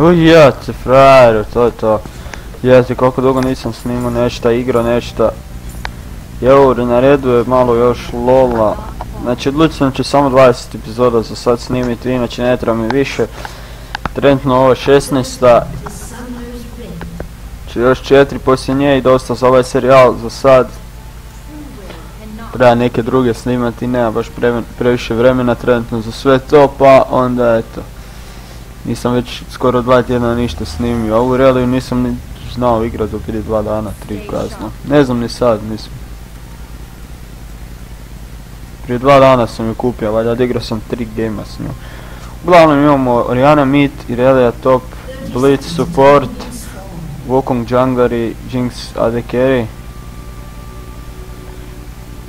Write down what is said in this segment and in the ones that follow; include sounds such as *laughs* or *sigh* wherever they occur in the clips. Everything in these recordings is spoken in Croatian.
Ujete, frajeru, to je to. Jete, koliko dugo nisam snimao nešta, igrao nešta. Evo, na redu je malo još lola. Znači, odlučio sam ću samo 20 epizoda za sad snimiti, inače ne treba mi više. Trenutno ovo je 16. Znači, još 4 poslije nje i dosta za ovaj serijal za sad. Treba neke druge snimati, nema baš previše vremena trenutno za sve to, pa onda eto. Nisam već skoro dva tjedna ništa snimio. Ovu reliju nisam ni znao igrat do prije dva dana, tri kasno. Ne znam ni sad, mislim. Prije dva dana sam ju kupio, valjda odigrao sam tri gema s njom. Uglavnom imamo Oriana mid, Irelia top, Blitz support, Wukong jungler i Jinx AD carry.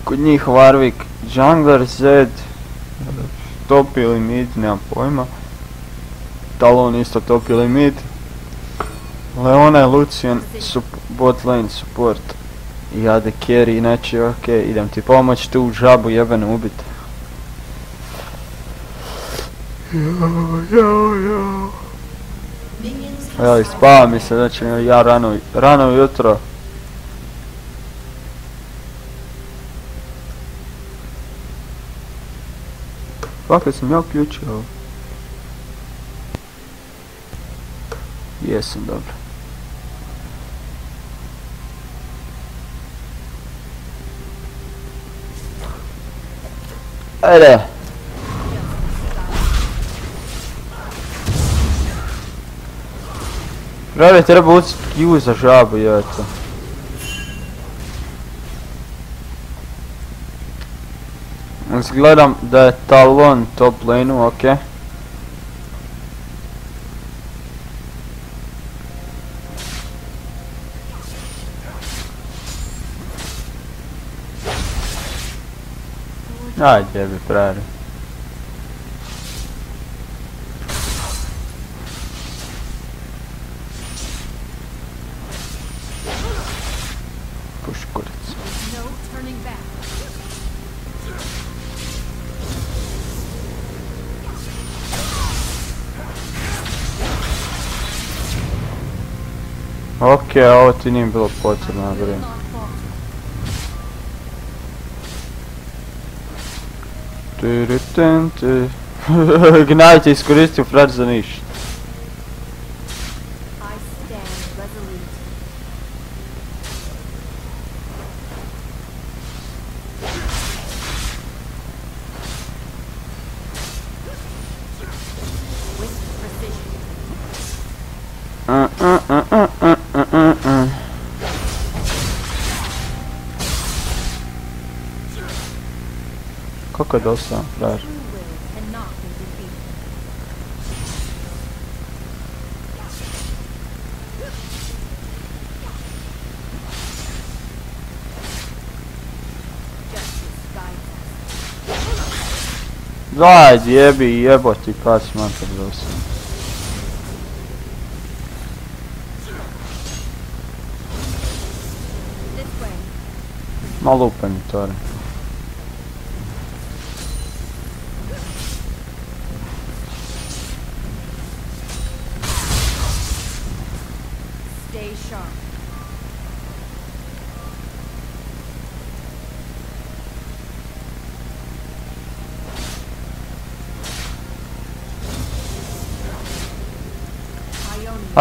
Kod njih Warwick jungler, Zed, top ili mid, nemam pojma. Talon isto top ili mid. Leona i Lucian sup bot lane support. I AD carry, inače ok, idem ti pomoć tu žabu jebenu ubit. Evo spava mi se, znači ja rano, rano ujutro. Kako sam ja uključio ovo? Jesam, dobro. Ajde. Pravi treba ucit Q za žabu, jete. Gledam da je Talon top lane-u, okej. Puš kurac. No turning back. Ok, ovo ti nije bilo potrebno na vrijeme. Not falter. Tyrutente. Gnajt je iskoristio frajer za ništa. Justice guides us. Daj, jebi, jeboti, pas mater dosta. This way. Ma lupem tore.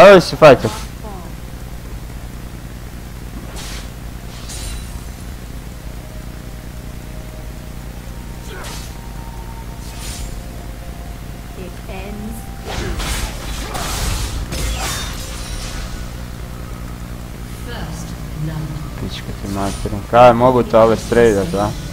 Ionian Ajde se fajte. Pička ti materim. Kaj, mogu te ove streldat, a?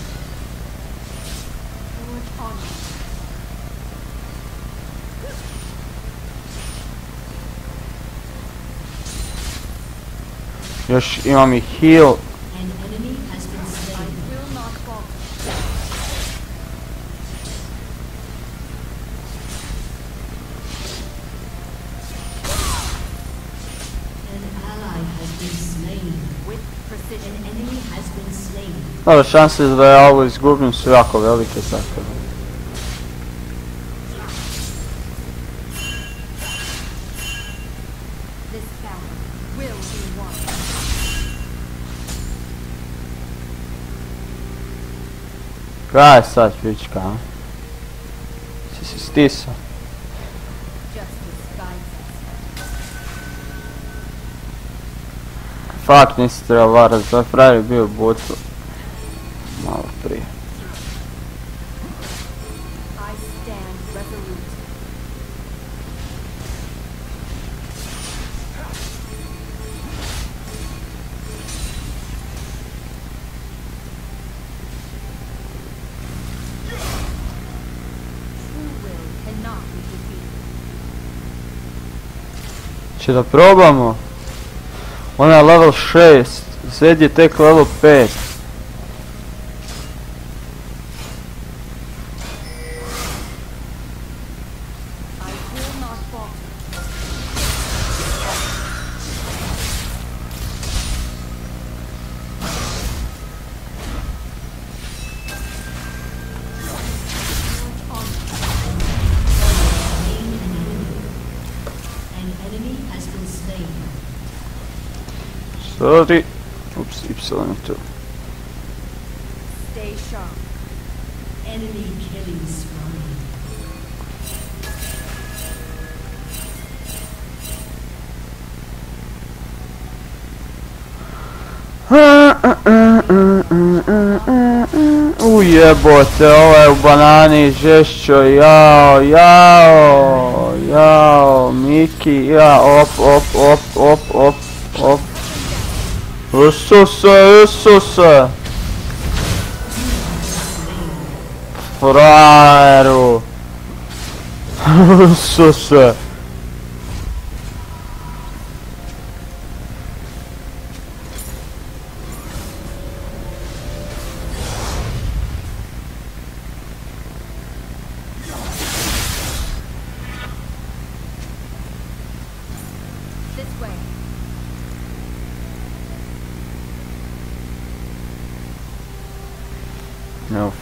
Još imam i heal. I will not falter. With precision. Dobro, šanse da ja ovo izgubim su jako velike, tako da. This battle will be won. Je sad pička? Si si stisao? Fak, nisi trebao varat, za frajer je bio botu. Malo prije. I stand resolute. Če da probamo? Ona je level 6, Zed je tek level 5. Ujebote, ovo je u banani žešćo, jao, jao, jao, Miki, ja, op, op, op, op, op, op. Isuse, Isuse. Frajeru. *laughs* Isuse.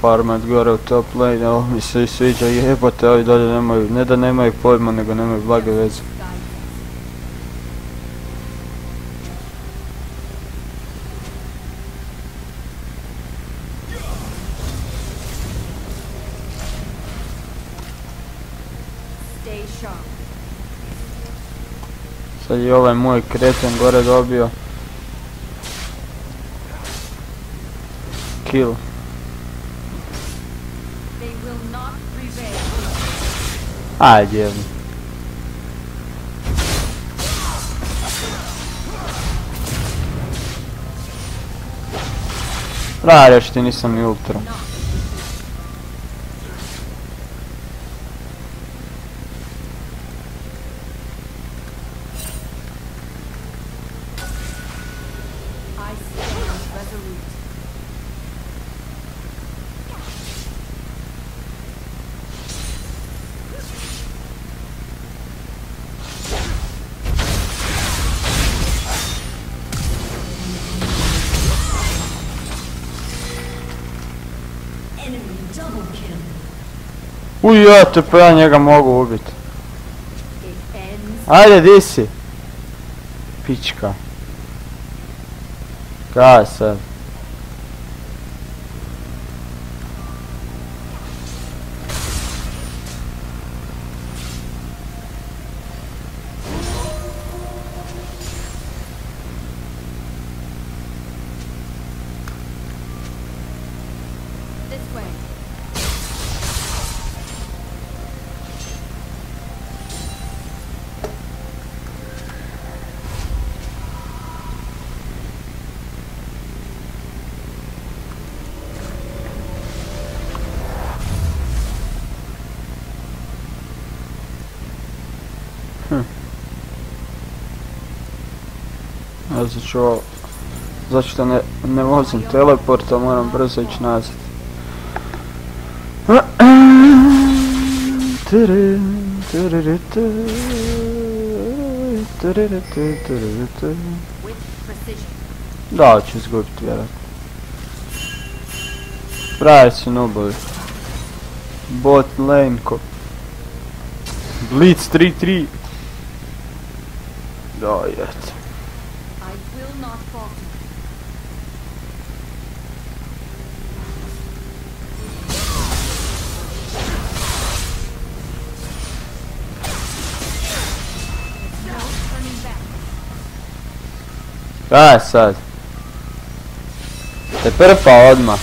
Farmat gore u top lane, ovo mi se i sviđa jebote, ovi dolje nemaju, ne da nemaju pojma, nego nemaju blage veze. Sad je ovaj moj kreten gore dobio. Kill. They will not prevail. Jebno. Frajer, još ti nisam ni ultra. Ujete, pa ja njega mogu ubit. It ends. Ajde, di si? Pička. Kaj sad? Ja ću ovo... Zato što ne, ne vozim teleport, a moram brzo ići nazad. Da, ću izgubiti vjerojatno. Frajer su nobovi. Bot lane ko... Blitz 3-3. Dojet. I Šta je sad? Te prpa odmah.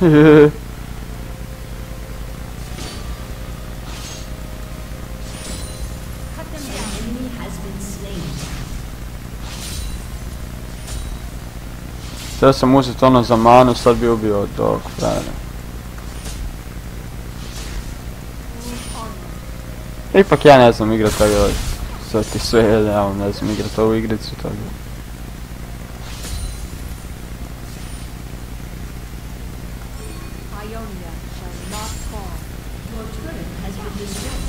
They Htio sam uzeti ono za manu, sad bi ubio tog frajera. Ipak ja ne znam igrat tako sad ti sve jede, ja ne znam igrat ovu igricu tako da. Ionia shall not fall. Your turret has been destroyed.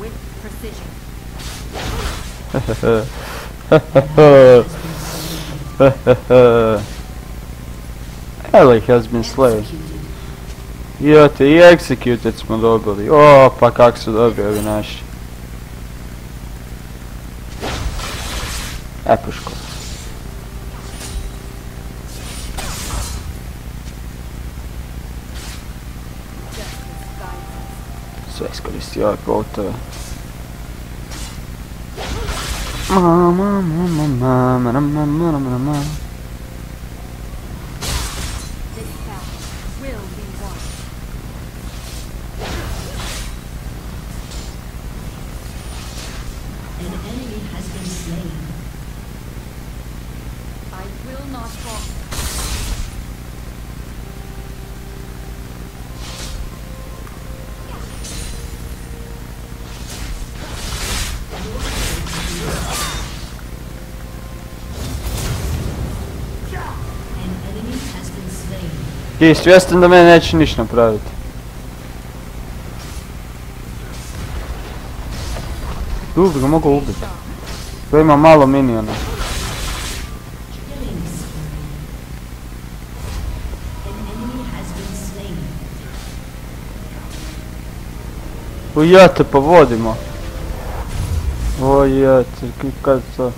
With precision. *laughs* Ellie has been slain. Executed. Jote, i executed smo dobili. O, pa kak su dobri ovi naši. Us. Sve iskoristio ove An enemy has been slain. I will not fall. Ti svjestan da mene neće ništa napraviti. Tu bi ga mogao ubiti. To ima malo slain. Ujete, pa vodimo. Ojete, k- kad to...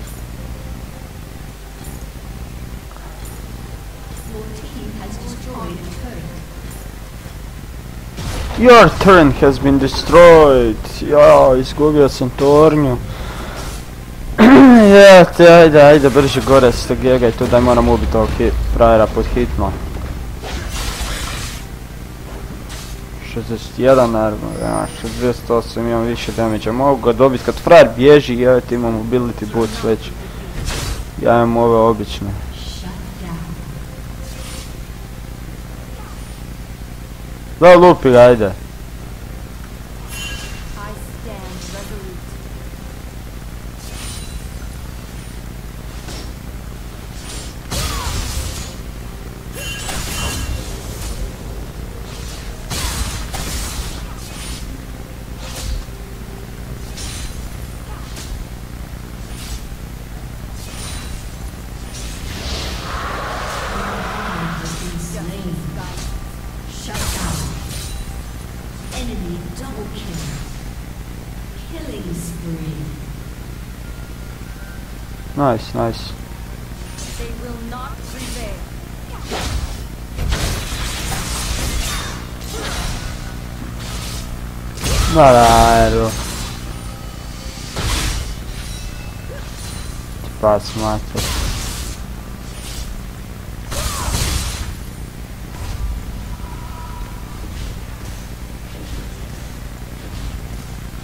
Your team has destroyed a turret. Your turn has been destroyed. Ja, izgubio sam tornju. *clears throat* Jete, ajde, ajde, brže gore stagegaj tu, daj moram ubiti ovog frajera pod hitma. 61 naravno, ja, 68 imam više damage mogu ga dobiti kad frajer bježi, ja imam mobility boots već. Ja imam ove obične. Da, lupi ga, Nice. They will not prevail. Ma dai, ero. Ti pazzo, matto.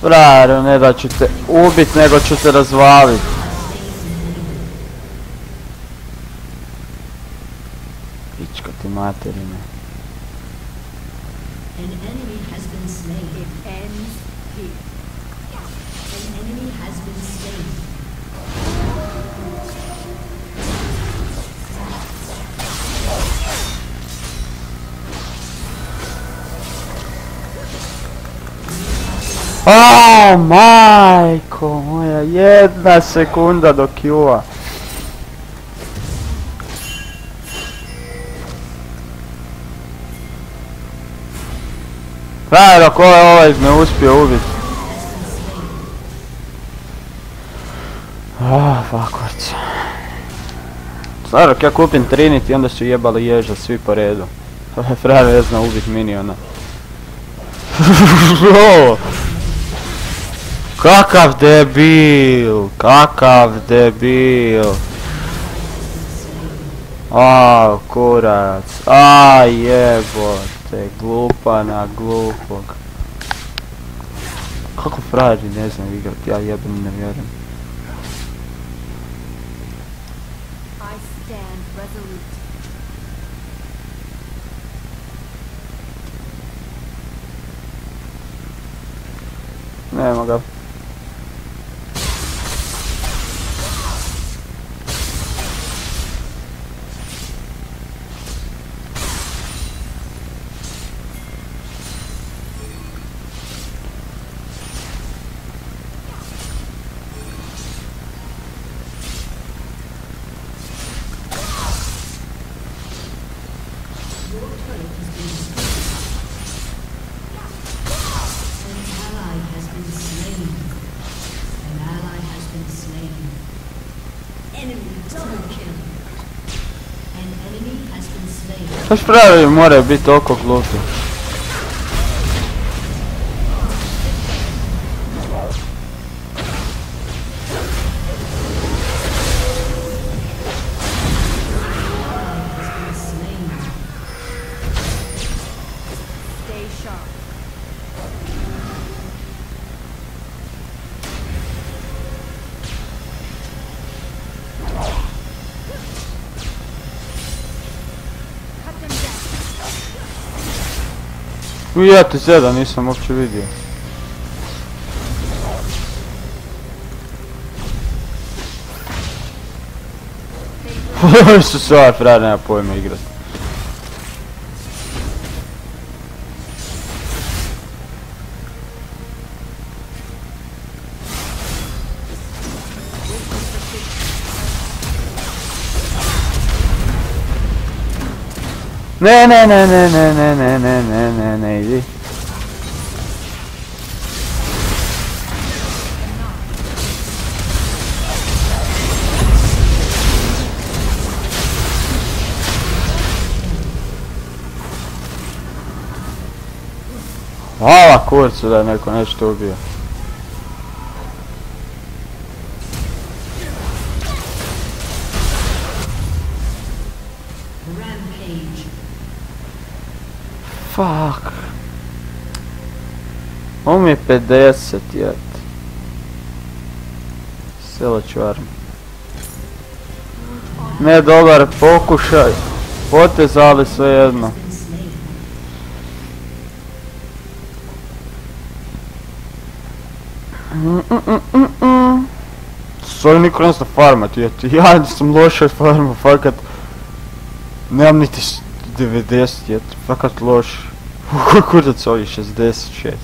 Fraro, ne da ću te ubit, nego ću te razvalit. mata ele, né? An enemy has been Oh Michael, yeah, jedna sekunda do Q-a. Frajer, ako je ovaj me uspio ubiti. Ah, fakvarc. Stvarno, ja kupim Trinity, onda su jebali ježa svi po redu. *laughs* Ovaj frajer ne zna ubit miniona. *laughs* Kakav debil, kakav debil. A, kurac, a jebote, glupa na glupog. Kako frajeri ne znam igrat, ja jebem ne vjerujem. I stand resolute. Nema ga. Pa spravi moraju biti oko glupi. Tu ja te zjeda, nisam uopće vidio. Što se ovaj frar nema pojma igrati. Ne, ne, ne, ne, ne, ne, ne, ne, ne, ne, ne, idi. Hvala kurcu da je neko nešto ubio. Fuck. Ovo mi je 50, jet. Selo čvarm. Ne dobar pokušaj. Potez, ali svejedno. Sorry, niko ne zna farmat, jet. Ja sam loše farma, fakat. Nemam niti 90, fakat loš. Куда целый 66.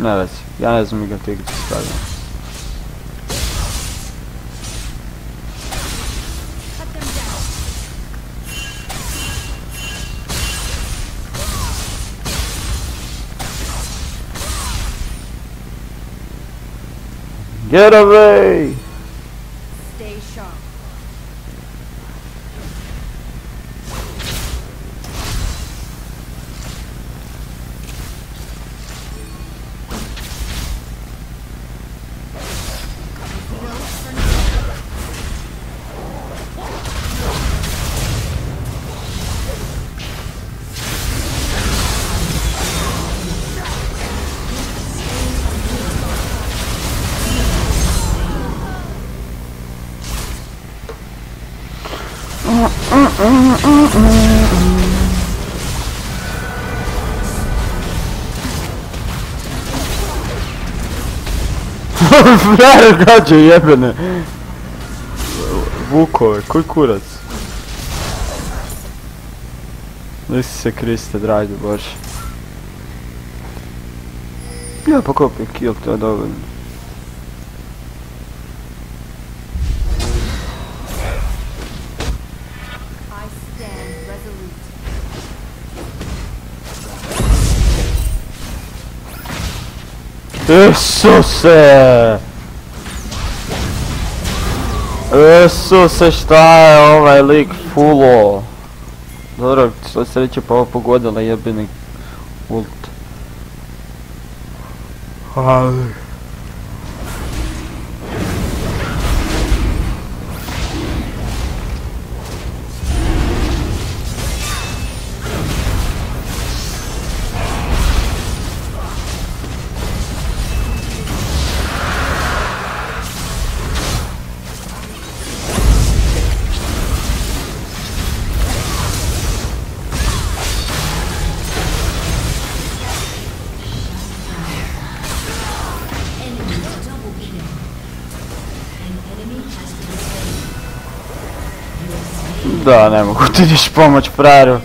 Evet. Yani ezimi götüye gideceğiz galiba. Get away! zmeraj gače jebene. Vuko, kuj kurac. Daj si se kriste, dragi bož. Ja, pa kopi kill, to je dovoljno. Isuse! Isuse, šta je ovaj lik fullo? Dobro, što sreće pa ovo pogodila jebeni ult. Ali... Da, ne mogu ti niš pomoć frajeru.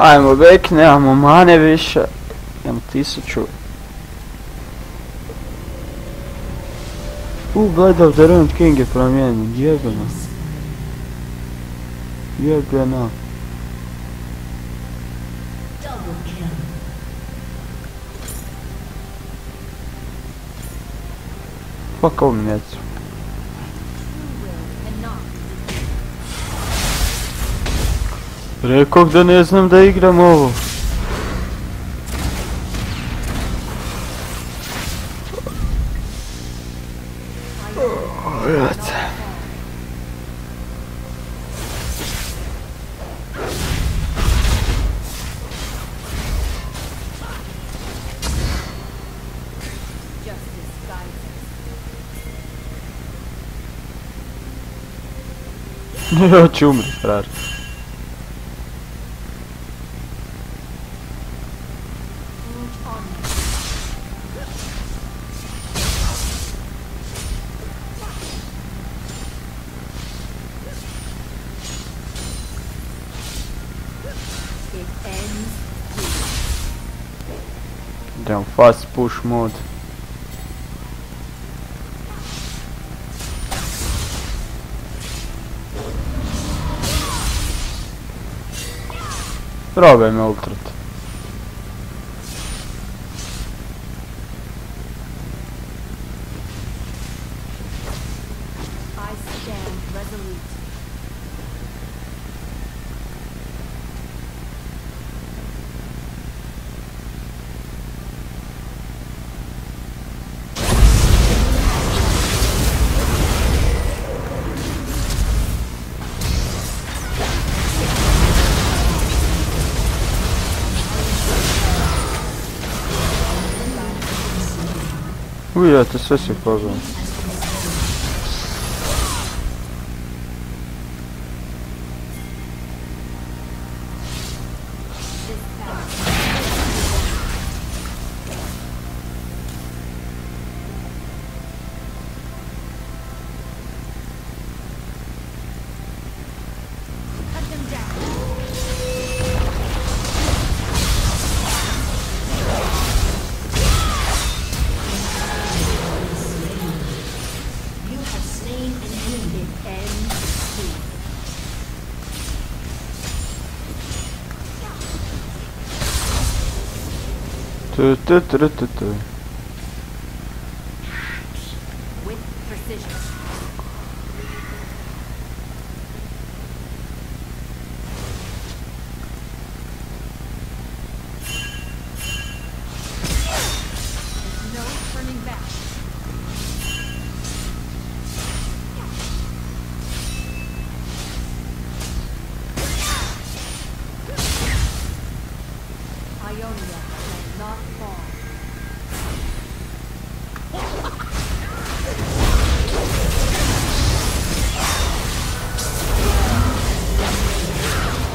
Ajmo bek, nemamo mane više. Imamo tisuću. U, gledao da Ruined King je promijenjen, jebeno. Jebeno. Double kill. Fuck ovu mjecu. Rekoh da ne znam da igram ovo. Jete. justice guides us. Ja ću umri, frajer. push mode. Robiam ultrat. Ujete, sve si pogledao. Tu, tu, tu, tu,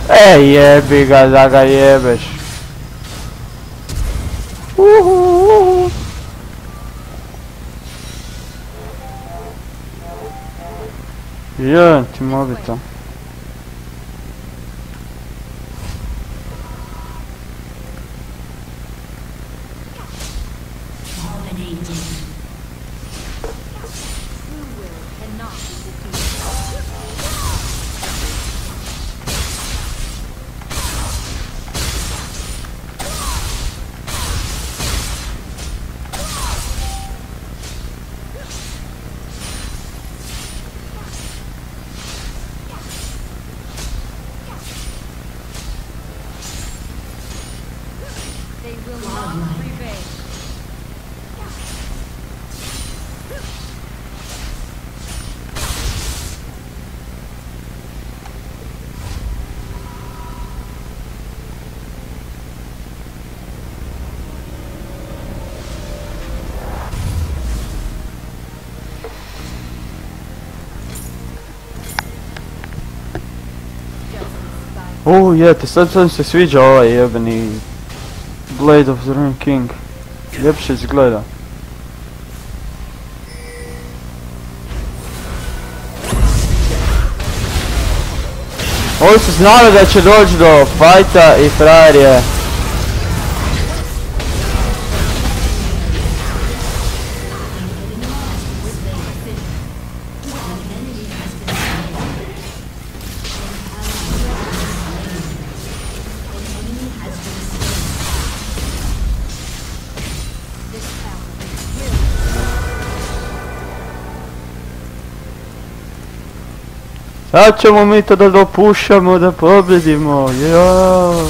E jebi ga da ga jebeš. Uhu. Jebem ti mobitel. U, je, ti sad sam se sviđa ovaj jebeni Blade of the Ruin King. Ljepše izgleda. Ovi su znali da će doći do fajta i frajer je Sad ćemo mi to da dopušamo da pobjedimo, jao.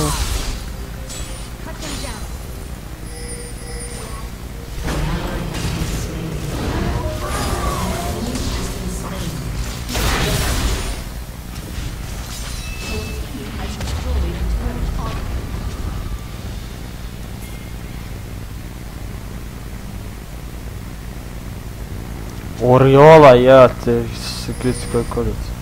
Oriola, ja te, se kristi koji kodac.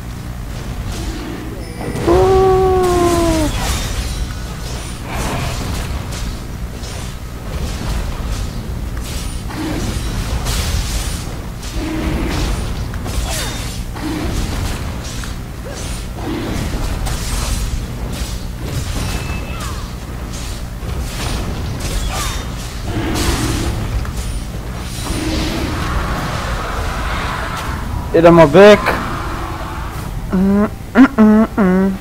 Idemo back. Mm, mm, mm, mm.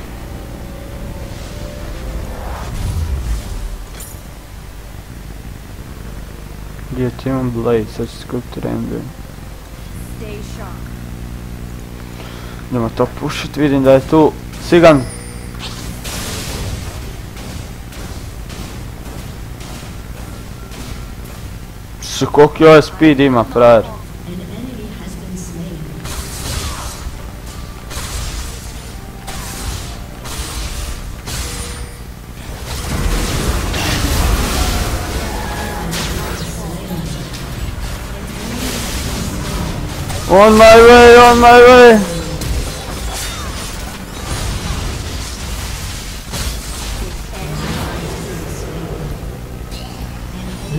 Gdje ti imam blade, sad ću skupiti render. Stay sharp. Idemo to pušit, vidim da je tu Sigan. Su koliki ovaj speed ima, frajer. On my way, on my way.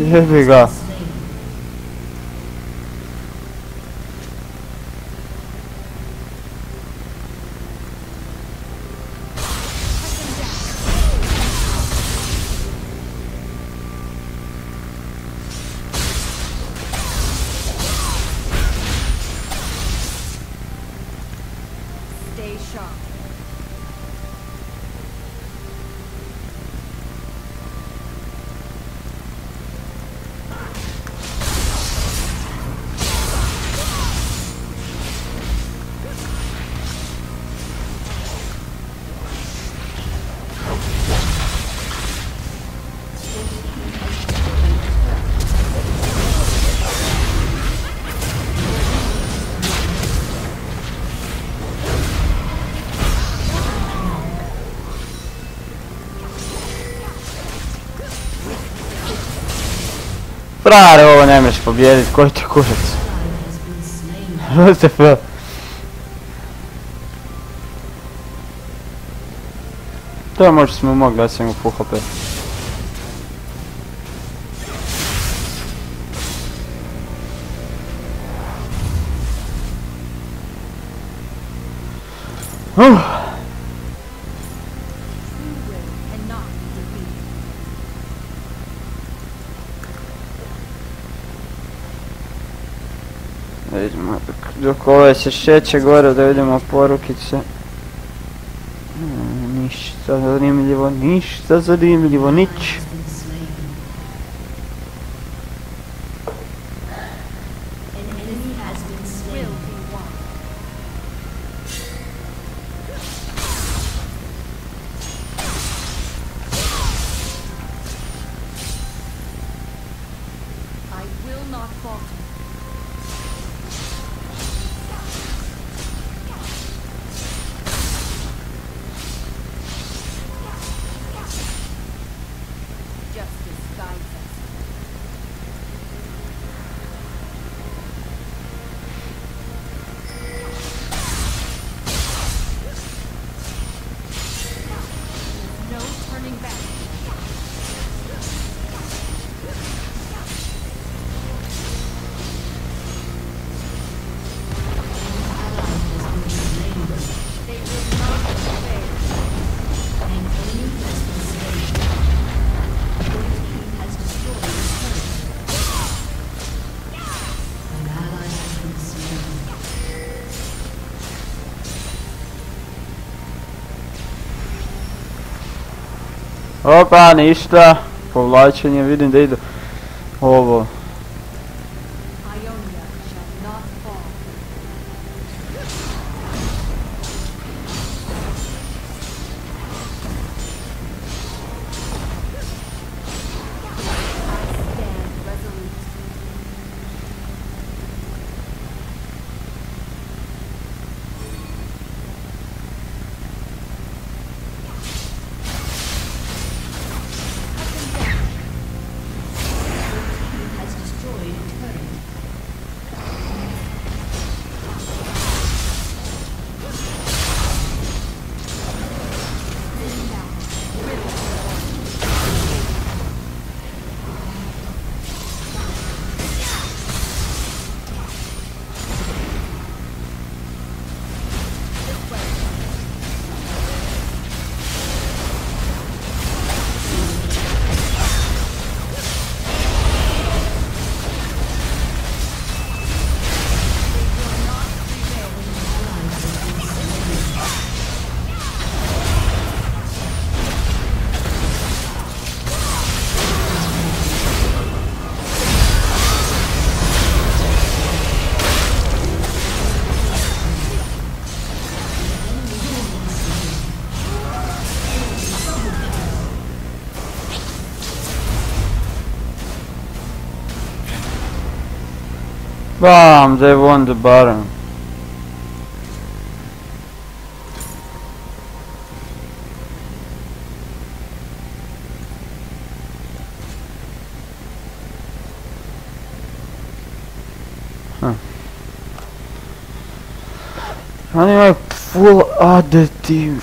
Jebi ga. Slain. Frare, ovo ne možeš pobijedit, koji ti kurac? WTF? To možda smo mogli da sam u full HP. Uh, dok, ove se šeće gore da vidimo porukice. Mm, Ništa zanimljivo, ništa zanimljivo, nić. Opa, ništa. Povlačenje, vidim da idu. Ovo. Bam, they won the Baron. Huh. Oni imaju full AD team,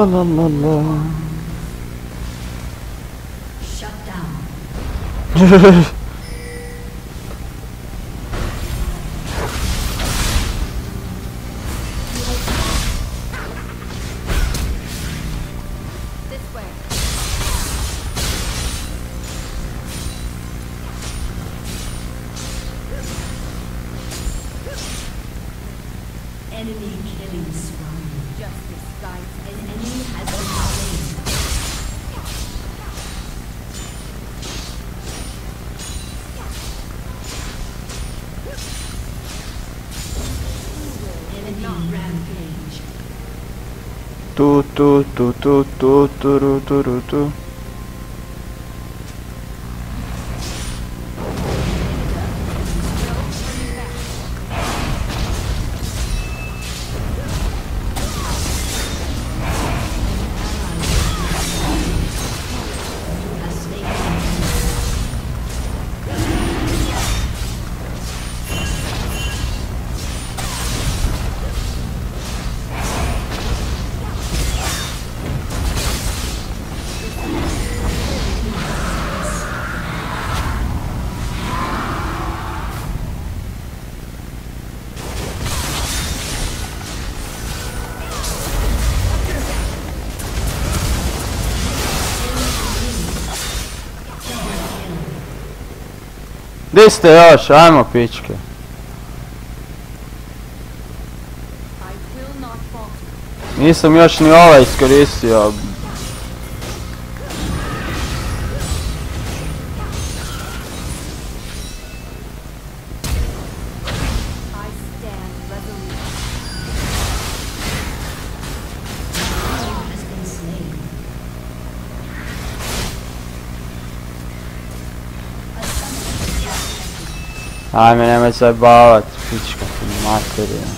La la la la. Shut down. Enemy killing spree. Justice guides An enemy has been slain. Tu. Di ste još, ajmo pičke. Nisam još ni ovaj iskoristio. همه مثل بابت پیچ کنیم مات بریم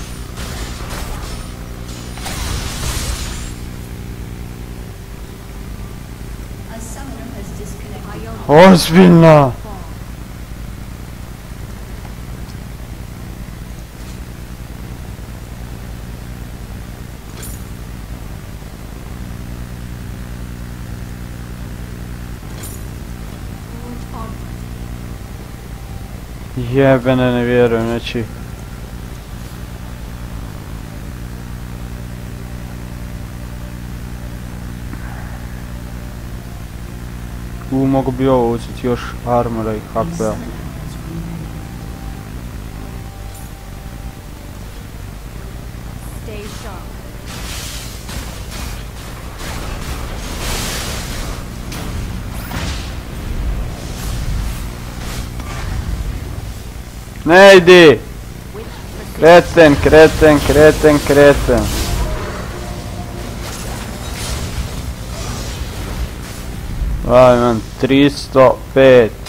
Horse bin Jebene ne vjerujem, znači... U, mogu bi ovo uzeti još armora i HP-a. Ne idi! Kreten, kreten, kreten, kreten. Aj, imam 305.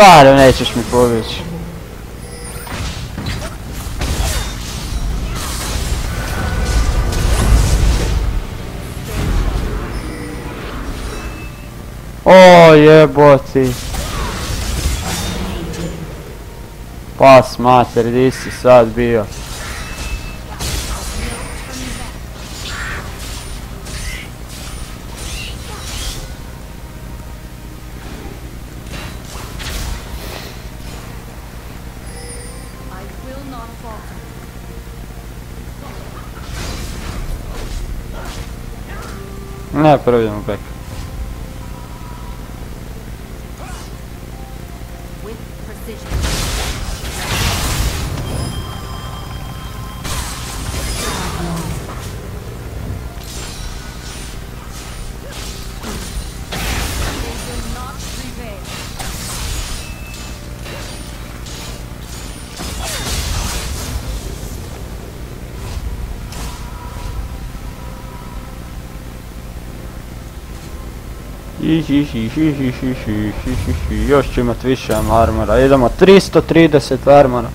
Rado, nećeš mi pobjeći. O jeboti. Pas mater, di si sad bio? Не, проведем как. Još ću imat više armora. Idemo 330 armora.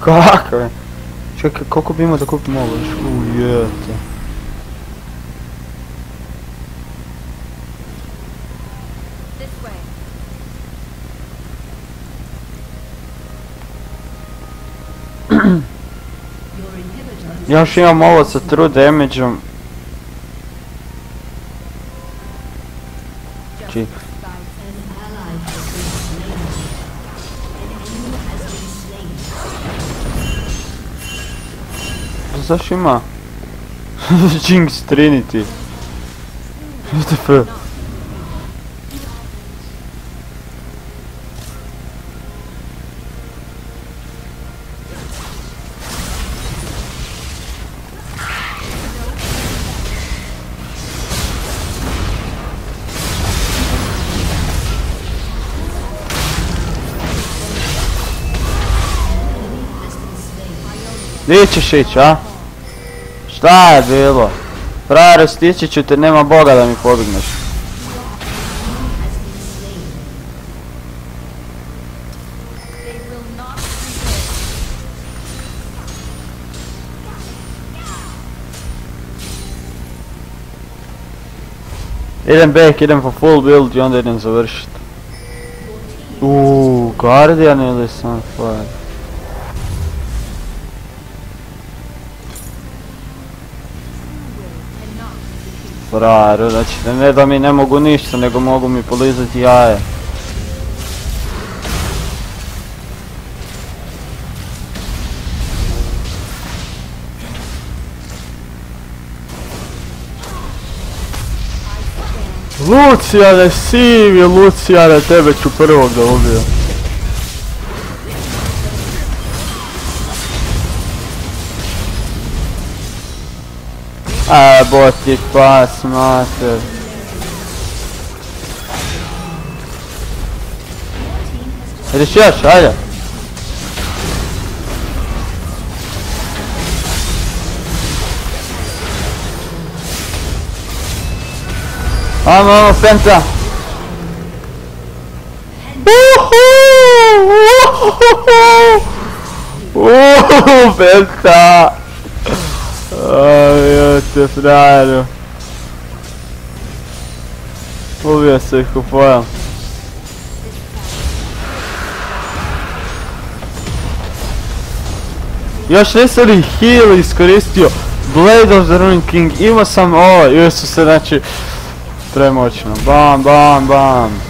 Kako je? Čekaj, koliko bi imao da kupim ovo još? Ujete. *clears throat* Još imam ovo sa true damage-om. Zašto ima? *laughs* Jinx Trinity. WTF. Gdje ćeš ići, a? Šta je bilo? Frajer, stići ću te, nema boga da mi pobigneš. Idem back, idem po full build i onda idem završit. Uuu, Guardian ili Sunfire? Frajer, znači ne da mi ne mogu ništa, nego mogu mi polizati jaje. Lucijane, sivi Lucijane, tebe ću prvog da ubijem. A, boti pas, mater. Ideš još, ajde. Ajmo, ajmo, Penta. Uuu, Penta. Aj, ja te frajeru. Ubio se ih u pojam. Još nisam li heal iskoristio Blade of the Ruin King, imao sam ovo, jesu se znači premoćno, bam bam bam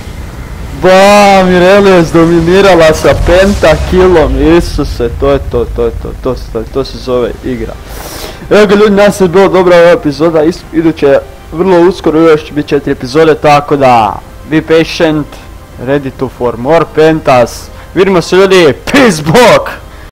Bam, Irelia je zdominirala sa pentakillom, Isuse, to je to, to je to, to, to, to se zove igra. Evo ga ljudi, nas je bilo dobra ova epizoda, iduće vrlo uskoro još će biti četiri epizode, tako da be patient, ready to for more pentas. Vidimo se ljudi, peace bok!